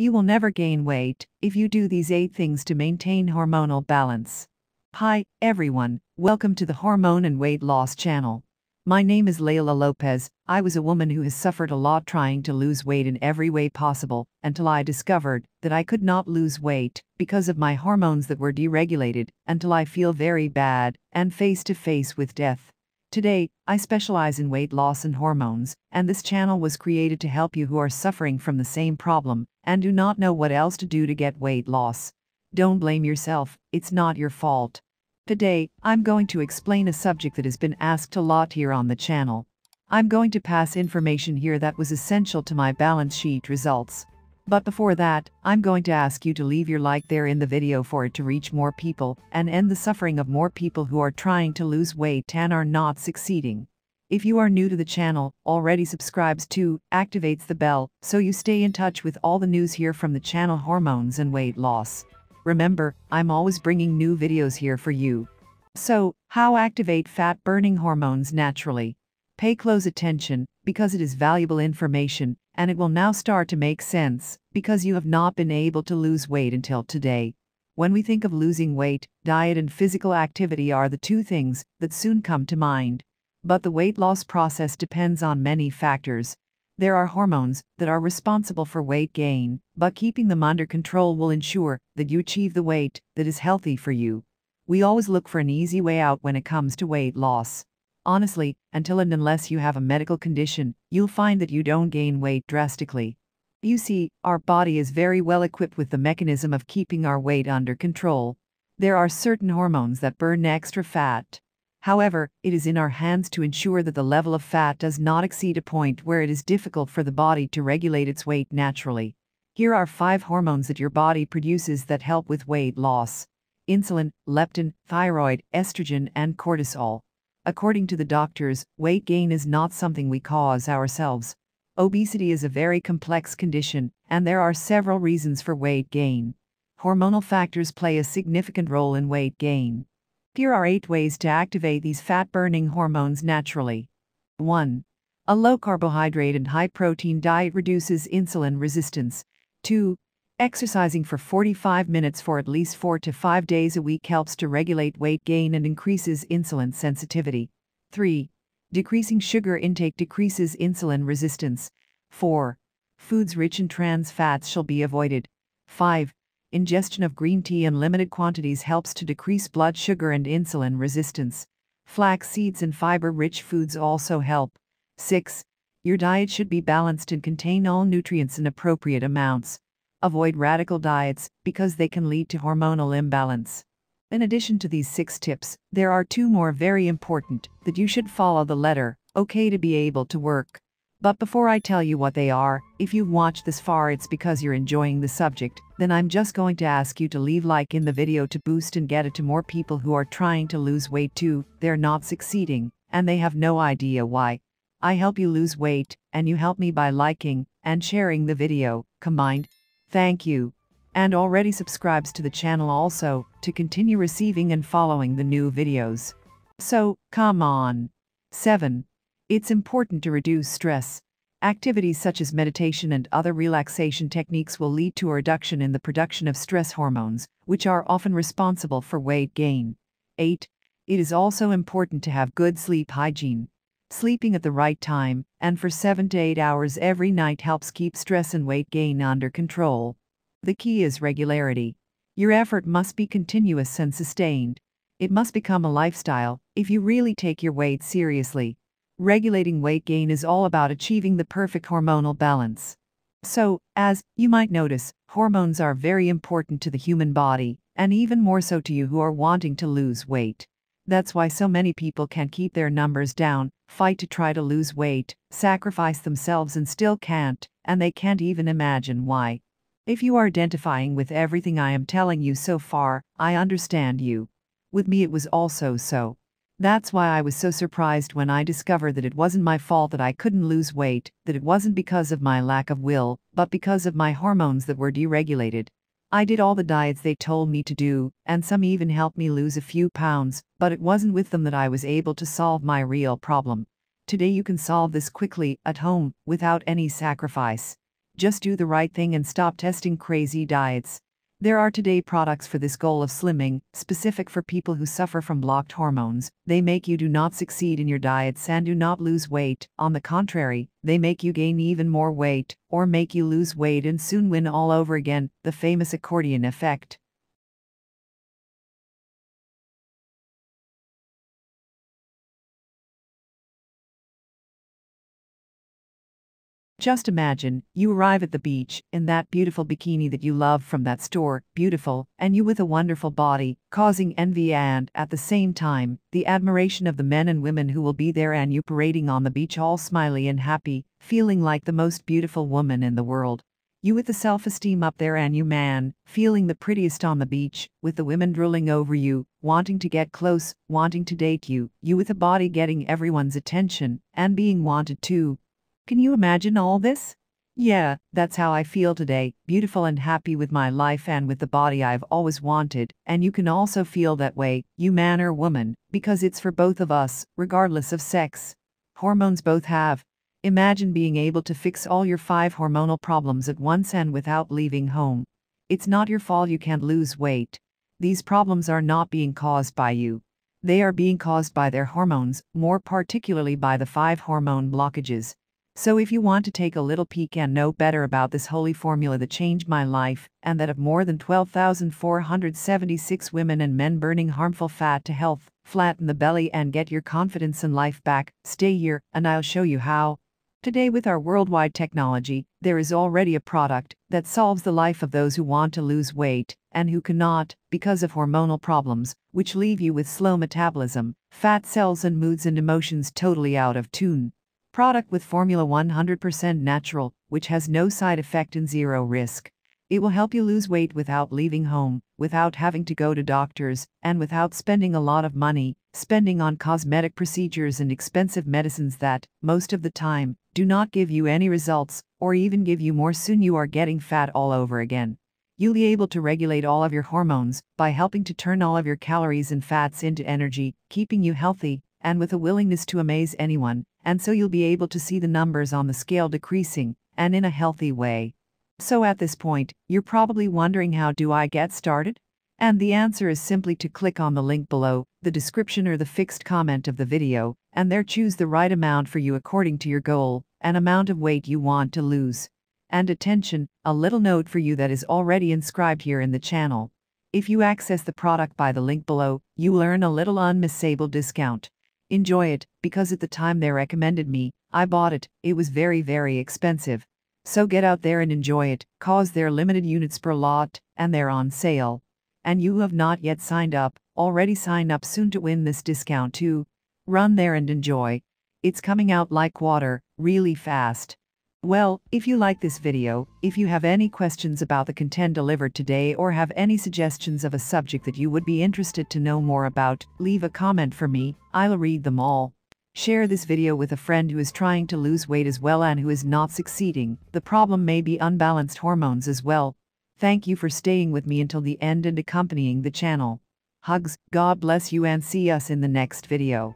You will never gain weight if you do these 8 things to maintain hormonal balance. Hi, everyone, welcome to the Hormone and Weight Loss channel. My name is Layla Lopez. I was a woman who has suffered a lot trying to lose weight in every way possible until I discovered that I could not lose weight because of my hormones that were deregulated until I feel very bad and face to face with death. Today, I specialize in weight loss and hormones, and this channel was created to help you who are suffering from the same problem and do not know what else to do to get weight loss. Don't blame yourself, it's not your fault. Today, I'm going to explain a subject that has been asked a lot here on the channel. I'm going to pass information here that was essential to my balance sheet results. But before that, I'm going to ask you to leave your like there in the video for it to reach more people and end the suffering of more people who are trying to lose weight and are not succeeding. If you are new to the channel, already subscribes to, activates the bell, so you stay in touch with all the news here from the channel hormones and weight loss. Remember, I'm always bringing new videos here for you. So, how activate fat-burning hormones naturally? Pay close attention, because it is valuable information, and it will now start to make sense, because you have not been able to lose weight until today. When we think of losing weight, diet and physical activity are the two things that soon come to mind. But the weight loss process depends on many factors, there are hormones that are responsible for weight gain, but keeping them under control will ensure that you achieve the weight that is healthy for you. We always look for an easy way out when it comes to weight loss. Honestly, until and unless you have a medical condition, you'll find that you don't gain weight drastically. You see, our body is very well equipped with the mechanism of keeping our weight under control. There are certain hormones that burn extra fat, However, it is in our hands to ensure that the level of fat does not exceed a point where it is difficult for the body to regulate its weight naturally. Here are five hormones that your body produces that help with weight loss. Insulin, leptin, thyroid, estrogen, and cortisol. According to the doctors, weight gain is not something we cause ourselves. Obesity is a very complex condition, and there are several reasons for weight gain. Hormonal factors play a significant role in weight gain. Here are 8 ways to activate these fat-burning hormones naturally. 1. A low-carbohydrate and high-protein diet reduces insulin resistance. 2. Exercising for 45 minutes for at least 4 to 5 days a week helps to regulate weight gain and increases insulin sensitivity. 3. Decreasing sugar intake decreases insulin resistance. 4. Foods rich in trans fats shall be avoided. 5. Ingestion of green tea in limited quantities helps to decrease blood sugar and insulin resistance. Flax seeds and fiber-rich foods also help. 6. Your diet should be balanced and contain all nutrients in appropriate amounts. Avoid radical diets, because they can lead to hormonal imbalance. In addition to these six tips, there are two more very important that you should follow the letter, okay to be able to work. But before I tell you what they are, if you've watched this far it's because you're enjoying the subject, then I'm just going to ask you to leave like in the video to boost and get it to more people who are trying to lose weight too, they're not succeeding, and they have no idea why. I help you lose weight, and you help me by liking and sharing the video, combined. Thank you. And already subscribes to the channel also, to continue receiving and following the new videos. So, come on. 7. It's important to reduce stress. Activities such as meditation and other relaxation techniques will lead to a reduction in the production of stress hormones, which are often responsible for weight gain. 8. It is also important to have good sleep hygiene. Sleeping at the right time and for 7 to 8 hours every night helps keep stress and weight gain under control. The key is regularity. Your effort must be continuous and sustained. It must become a lifestyle if you really take your weight seriously. Regulating weight gain is all about achieving the perfect hormonal balance. So, as you might notice, hormones are very important to the human body, and even more so to you who are wanting to lose weight. That's why so many people can't keep their numbers down, fight to try to lose weight, sacrifice themselves and still can't, and they can't even imagine why. If you are identifying with everything I am telling you so far, I understand you. With me it was also so. That's why I was so surprised when I discovered that it wasn't my fault that I couldn't lose weight, that it wasn't because of my lack of will, but because of my hormones that were deregulated. I did all the diets they told me to do, and some even helped me lose a few pounds, but it wasn't with them that I was able to solve my real problem. Today you can solve this quickly, at home, without any sacrifice. just do the right thing and stop testing crazy diets. There are today products for this goal of slimming, specific for people who suffer from blocked hormones. They make you do not succeed in your diets and do not lose weight. On the contrary, they make you gain even more weight, or make you lose weight and soon win all over again, the famous accordion effect. Just imagine, you arrive at the beach, in that beautiful bikini that you love from that store, beautiful, and you with a wonderful body, causing envy and, at the same time, the admiration of the men and women who will be there and you parading on the beach all smiley and happy, feeling like the most beautiful woman in the world. You with the self-esteem up there and you man, feeling the prettiest on the beach, with the women drooling over you, wanting to get close, wanting to date you, you with a body getting everyone's attention, and being wanted too, can you imagine all this? Yeah, that's how I feel today, beautiful and happy with my life and with the body I've always wanted, and you can also feel that way, you man or woman, because it's for both of us, regardless of sex. Hormones both have. Imagine being able to fix all your five hormonal problems at once and without leaving home. It's not your fault you can't lose weight. These problems are not being caused by you. They are being caused by their hormones, more particularly by the five hormone blockages. So if you want to take a little peek and know better about this holy formula that changed my life, and that of more than 12,476 women and men burning harmful fat to health, flatten the belly and get your confidence in life back, stay here, and I'll show you how. Today with our worldwide technology, there is already a product that solves the life of those who want to lose weight, and who cannot, because of hormonal problems, which leave you with slow metabolism, fat cells and moods and emotions totally out of tune. Product with formula 100% natural, which has no side effect and zero risk. It will help you lose weight without leaving home, without having to go to doctors, and without spending a lot of money, spending on cosmetic procedures and expensive medicines that, most of the time, do not give you any results, or even give you more soon you are getting fat all over again. You'll be able to regulate all of your hormones by helping to turn all of your calories and fats into energy, keeping you healthy, and with a willingness to amaze anyone, and so you'll be able to see the numbers on the scale decreasing, and in a healthy way. So at this point, you're probably wondering how do I get started? And the answer is simply to click on the link below, the description or the fixed comment of the video, and there choose the right amount for you according to your goal, and amount of weight you want to lose. And attention, a little note for you that is already inscribed here in the channel. If you access the product by the link below, you will earn a little unmissable discount. Enjoy it, because at the time they recommended me, I bought it, it was very very expensive. So get out there and enjoy it, cause they're limited units per lot, and they're on sale. And you have not yet signed up, already sign up soon to win this discount too. Run there and enjoy. It's coming out like water, really fast. Well, if you like this video, if you have any questions about the content delivered today or have any suggestions of a subject that you would be interested to know more about, leave a comment for me, I'll read them all. Share this video with a friend who is trying to lose weight as well and who is not succeeding. The problem may be unbalanced hormones as well. Thank you for staying with me until the end and accompanying the channel. Hugs, God bless you and see us in the next video.